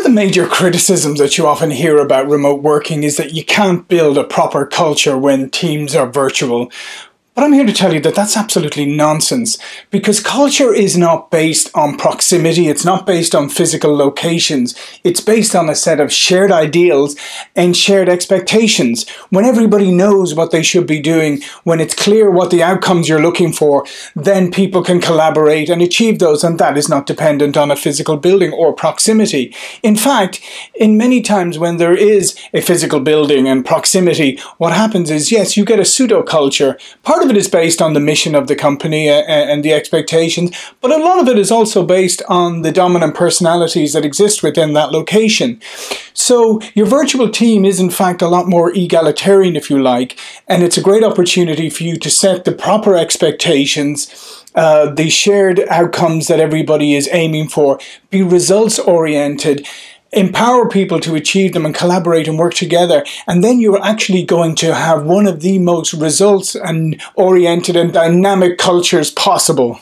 of the major criticisms that you often hear about remote working is that you can't build a proper culture when teams are virtual. But I'm here to tell you that that's absolutely nonsense because culture is not based on proximity, it's not based on physical locations, it's based on a set of shared ideals and shared expectations. When everybody knows what they should be doing, when it's clear what the outcomes you're looking for, then people can collaborate and achieve those, and that is not dependent on a physical building or proximity. In fact, in many times when there is a physical building and proximity, what happens is yes, you get a pseudo culture. Part part of it is based on the mission of the company uh, uh, and the expectations, but a lot of it is also based on the dominant personalities that exist within that location. So your virtual team is in fact a lot more egalitarian, if you like, and it's a great opportunity for you to set the proper expectations uh, the shared outcomes that everybody is aiming for, be results oriented, empower people to achieve them and collaborate and work together. And then you're actually going to have one of the most results and oriented and dynamic cultures possible.